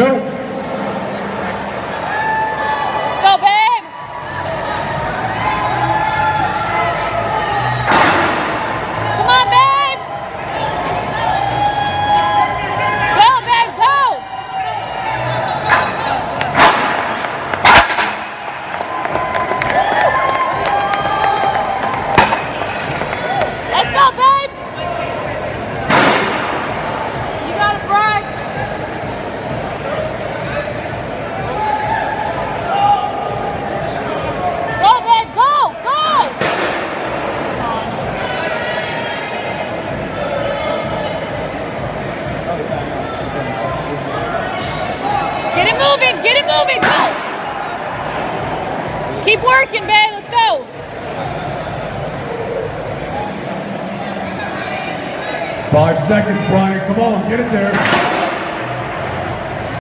Go. Get it moving, get it moving, go. Keep working, babe, let's go. Five seconds, Bryan. Come on, get it there.